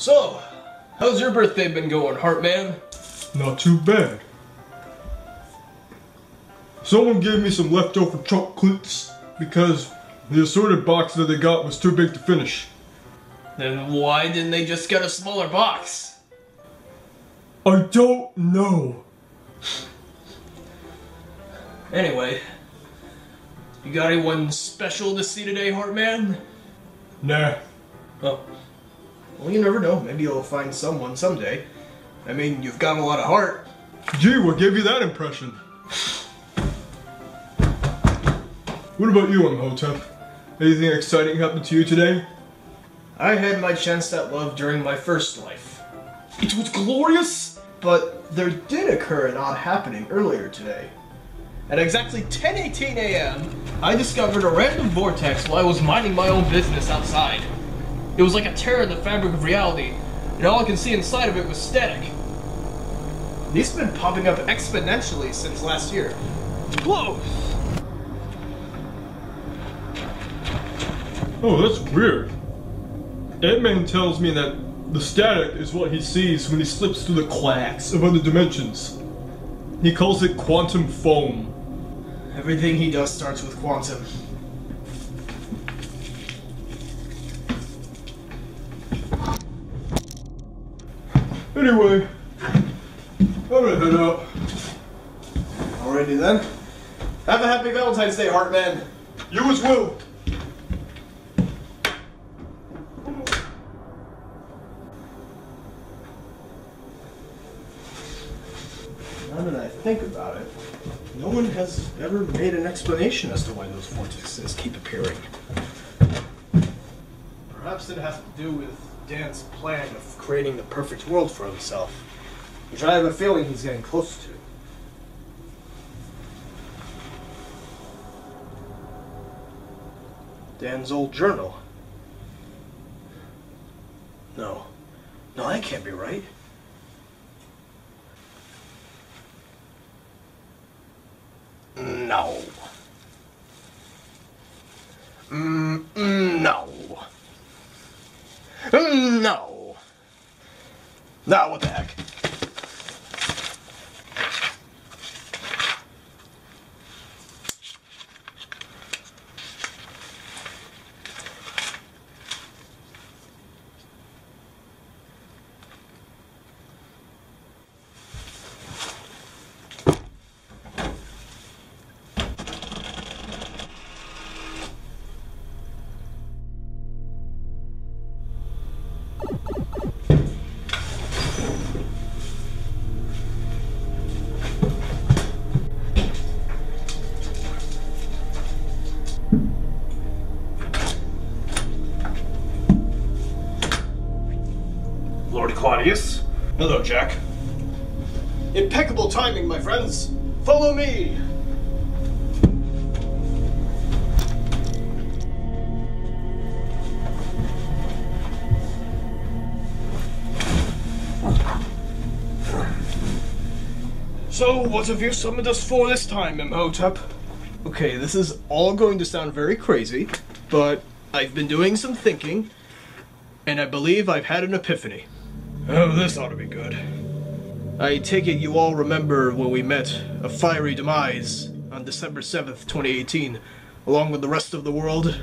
So, how's your birthday been going, Heartman? Not too bad. Someone gave me some leftover chocolates because the assorted box that they got was too big to finish. Then why didn't they just get a smaller box? I don't know. Anyway, you got anyone special to see today, Heartman? Nah. Oh. Well, you never know. Maybe you'll find someone someday. I mean, you've got a lot of heart. Gee, what gave you that impression? What about you, Imhotep? Anything exciting happened to you today? I had my chance at love during my first life. It was glorious, but there did occur an odd happening earlier today. At exactly 10:18 a.m., I discovered a random vortex while I was minding my own business outside. It was like a tear in the fabric of reality, and all I could see inside of it was static. These have been popping up exponentially since last year. Whoa! Oh, that's weird. Ant-Man tells me that the static is what he sees when he slips through the cracks of other dimensions. He calls it quantum foam. Everything he does starts with quantum. Anyway, I'm gonna head out. Alrighty then. Have a happy Valentine's Day, Heartman. You as well. Now that I think about it, no one has ever made an explanation as to why those vortexes keep appearing. Perhaps it has to do with Dan's plan of creating the perfect world for himself, which I have a feeling he's getting close to. Dan's old journal. No. No, that can't be right. No. Mm, mm, no. Mm, No. Now what the heck? Claudius. Hello, Jack. Impeccable timing, my friends. Follow me. So, what have you summoned us for this time, Imhotep? Okay, this is all going to sound very crazy, but I've been doing some thinking, and I believe I've had an epiphany. Oh, this ought to be good. I take it you all remember when we met a fiery demise on December 7th, 2018, along with the rest of the world?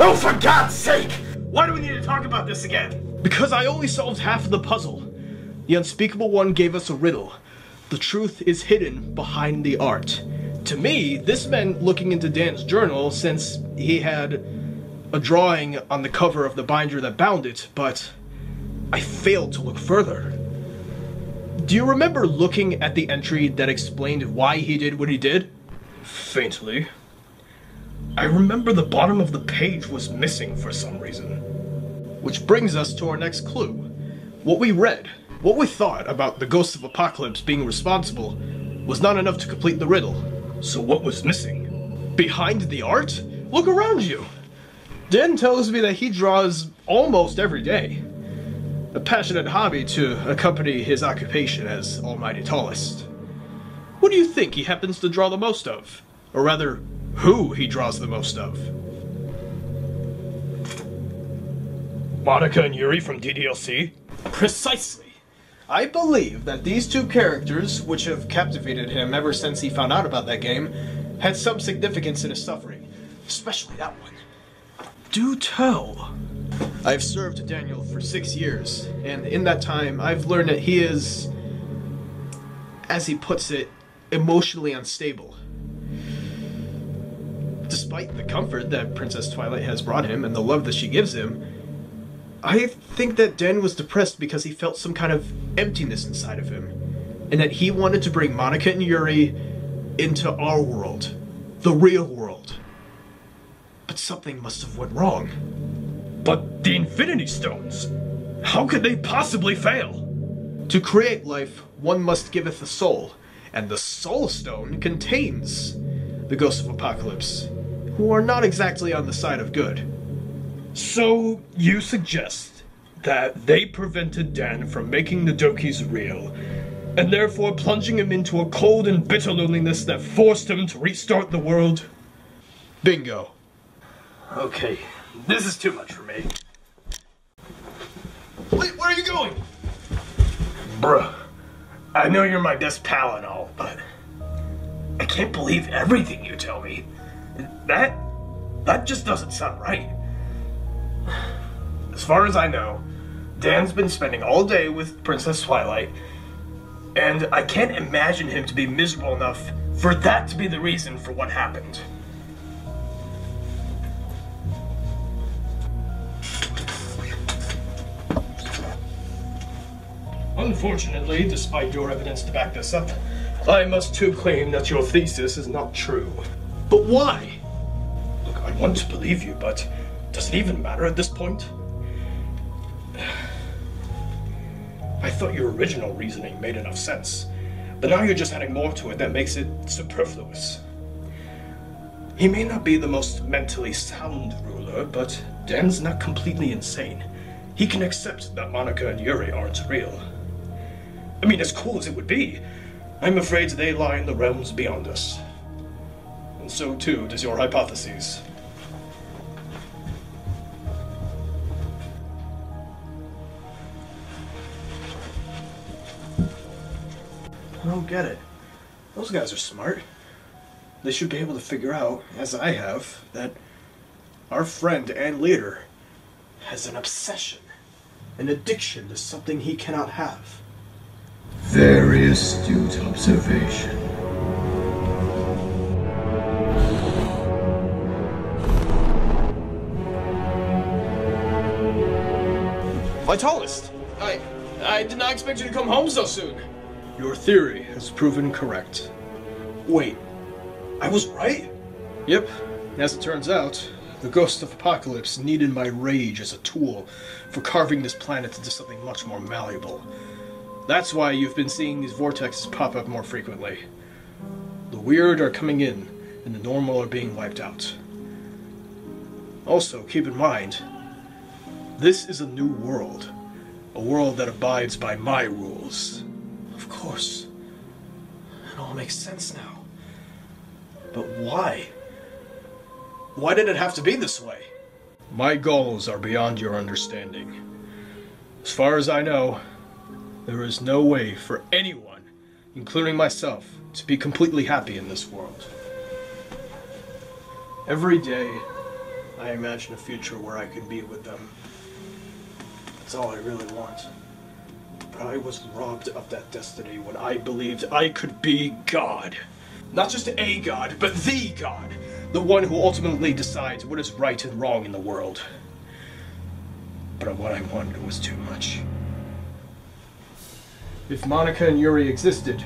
Oh, for God's sake! Why do we need to talk about this again? Because I only solved half of the puzzle. The unspeakable one gave us a riddle. The truth is hidden behind the art. To me, this meant looking into Dan's journal since he had a drawing on the cover of the binder that bound it, but I failed to look further. Do you remember looking at the entry that explained why he did what he did? Faintly. I remember the bottom of the page was missing for some reason. Which brings us to our next clue. What we read, what we thought about the Ghost of Apocalypse being responsible, was not enough to complete the riddle. So what was missing? Behind the art? Look around you! Dan tells me that he draws almost every day. A passionate hobby to accompany his occupation as Almighty Tallest. What do you think he happens to draw the most of? Or rather, who he draws the most of? Monika and Yuri from DDLC? Precisely. I believe that these two characters, which have captivated him ever since he found out about that game, had some significance in his suffering. Especially that one. Do tell. I've served Daniel for six years, and in that time, I've learned that he is, as he puts it, emotionally unstable. Despite the comfort that Princess Twilight has brought him and the love that she gives him, I think that Dan was depressed because he felt some kind of emptiness inside of him, and that he wanted to bring Monika and Yuri into our world, the real world. But something must have went wrong. But the Infinity Stones, how could they possibly fail? To create life, one must giveth a soul, and the Soul Stone contains the ghosts of Apocalypse, who are not exactly on the side of good. So you suggest that they prevented Dan from making the Dokis real, and therefore plunging him into a cold and bitter loneliness that forced him to restart the world? Bingo. Okay, this is too much for me. Wait, where are you going? Bruh, I know you're my best pal and all, but I can't believe everything you tell me. That that just doesn't sound right. As far as I know, Dan's been spending all day with Princess Twilight, and I can't imagine him to be miserable enough for that to be the reason for what happened. Unfortunately, despite your evidence to back this up, I must too claim that your thesis is not true. But why? Look, I want to believe you, but does it even matter at this point? I thought your original reasoning made enough sense, but now you're just adding more to it that makes it superfluous. He may not be the most mentally sound ruler, but Dan's not completely insane. He can accept that Monika and Yuri aren't real. I mean, as cool as it would be, I'm afraid they lie in the realms beyond us. And so too does your hypothesis. I don't get it. Those guys are smart. They should be able to figure out, as I have, that our friend and leader has an obsession, an addiction to something he cannot have. Very astute observation. Vitalist! I. I did not expect you to come home so soon. Your theory has proven correct. Wait, I was right? Yep. As it turns out, the Ghost of Apocalypse needed my rage as a tool for carving this planet into something much more malleable. That's why you've been seeing these vortexes pop up more frequently. The weird are coming in, and the normal are being wiped out. Also, keep in mind, this is a new world. A world that abides by my rules. Of course. It all makes sense now. But why? Why did it have to be this way? My goals are beyond your understanding. As far as I know, there is no way for anyone, including myself, to be completely happy in this world. Every day, I imagine a future where I can be with them. That's all I really want. But I was robbed of that destiny when I believed I could be God. Not just a God, but the God. The one who ultimately decides what is right and wrong in the world. But what I wanted was too much. If Monika and Yuri existed,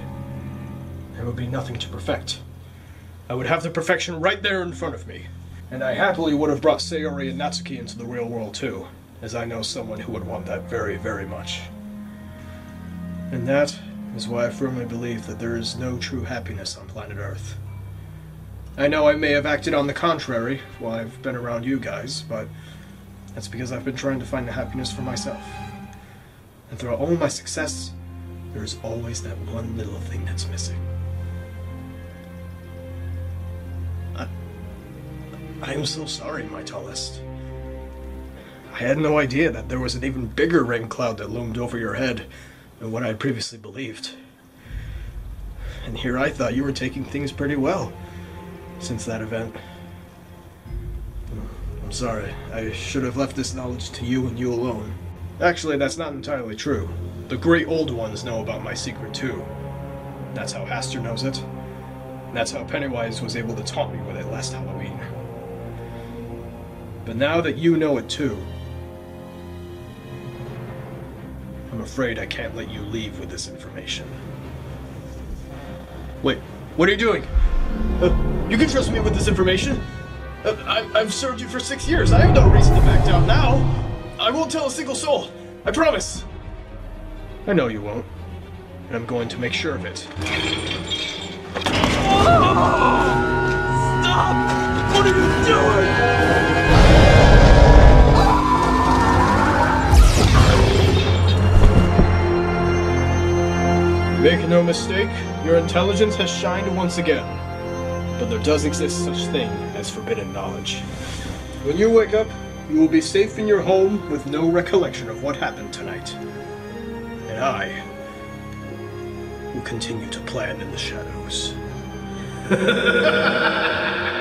there would be nothing to perfect. I would have the perfection right there in front of me. And I happily would have brought Sayori and Natsuki into the real world too, as I know someone who would want that very, very much. And that is why I firmly believe that there is no true happiness on planet Earth. I know I may have acted on the contrary while I've been around you guys, but that's because I've been trying to find the happiness for myself. And through all my success, there's always that one little thing that's missing. I, I am so sorry, my tallest. I had no idea that there was an even bigger rain cloud that loomed over your head than what I had previously believed. And here I thought you were taking things pretty well since that event. I'm sorry. I should have left this knowledge to you and you alone. Actually, that's not entirely true. The Great Old Ones know about my secret too. That's how Hastur knows it. And that's how Pennywise was able to taunt me with it last Halloween. But now that you know it too, I'm afraid I can't let you leave with this information. Wait, what are you doing? Uh, you can trust me with this information. Uh, I, I've served you for six years. I have no reason to back down now. I won't tell a single soul. I promise. I know you won't. And I'm going to make sure of it. Stop! What are you doing? Make no mistake, your intelligence has shined once again. But there does exist such thing as forbidden knowledge. When you wake up, you will be safe in your home with no recollection of what happened tonight. And I will continue to plan in the shadows.